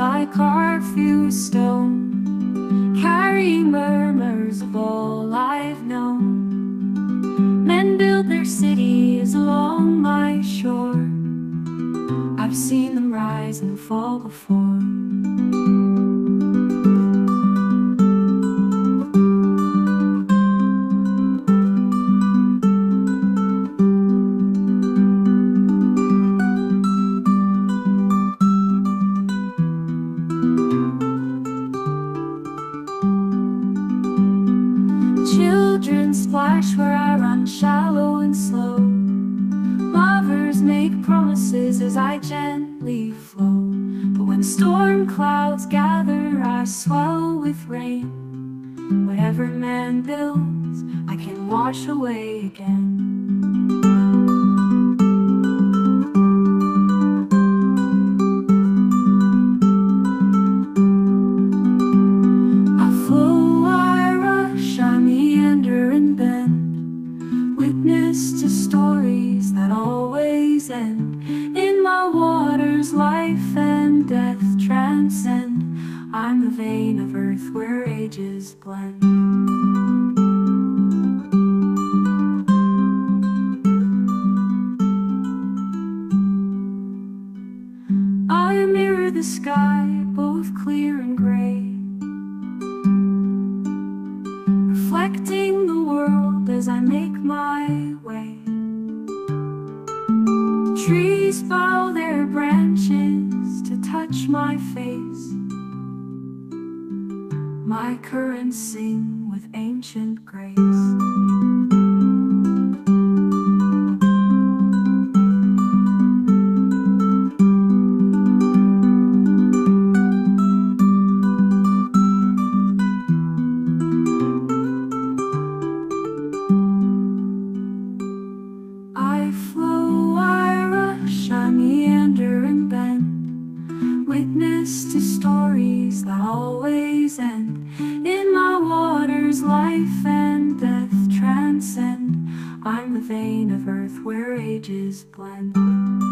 I carve through stone, carry murmurs of all I've known. Men build their cities along my shore. I've seen them rise and fall before. Children splash where I run shallow and slow. Lovers make promises as I gently flow. But when storm clouds gather, I swell with rain. Whatever man builds, I can wash away again. Always. In my waters, life and death transcend. I'm the vein of earth where ages blend. I mirror the sky, both clear and gray. Trees bow their branches to touch my face. My currents sing with ancient grace. I Witness to stories that always end. In my waters, life and death transcend. I'm the vein of earth where ages blend.